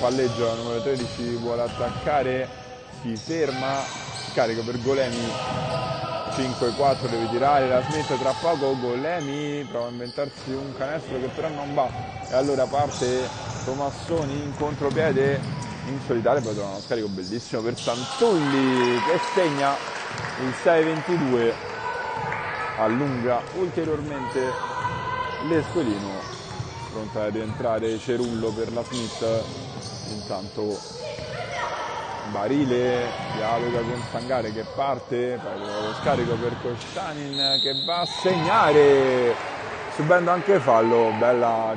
palleggio, numero 13 vuole attaccare, si ferma, carico per Golemi, 5-4 deve tirare la Smith tra poco, Golemi prova a inventarsi un canestro che però non va. E allora parte Tomassoni in contropiede in solitario poi trova uno scarico bellissimo per Santulli che segna il 6-22 allunga ulteriormente l'Esquelino pronta ad entrare Cerullo per la Smith. Intanto Barile dialoga con Sangare che parte poi lo scarico per Koscianin che va a segnare. Subendo anche fallo bella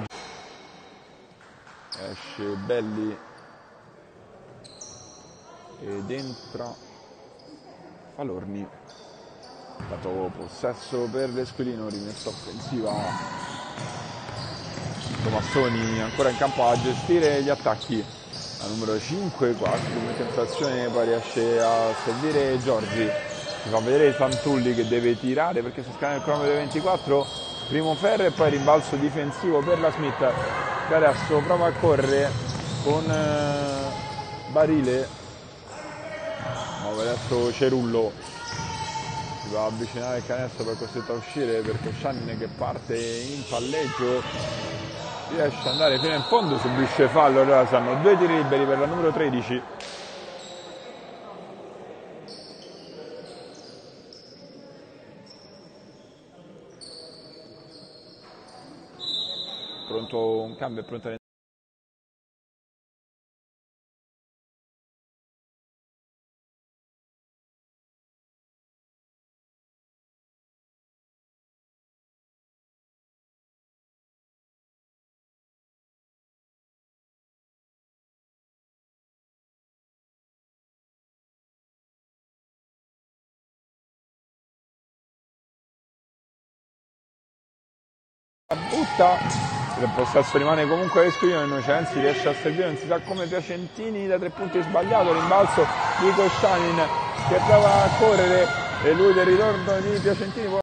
esce Belli. Ed entra Falorni. Dato possesso per l'Esquilino rimessa offensiva Tomassoni ancora in campo a gestire gli attacchi. La numero 5 quasi come sensazione poi riesce a servire Giorgi. Si fa vedere Santulli che deve tirare perché si scambia il cronometro 24 primo ferro e poi rimbalzo difensivo per la Smith che adesso prova a correre con eh, Barile. Muove adesso Cerullo. Si va a avvicinare il canestro per costretto a uscire per Coscianine che parte in palleggio riesce ad andare fino in fondo subisce fallo allora saranno due tiri liberi per la numero 13 pronto un cambio pronto a butta. Il possesso rimane comunque esclusivo Innocenzi riesce a servire non si sa come Piacentini da tre punti sbagliato rimbalzo di Coscianin che prova a correre e lui del ritorno di Piacentini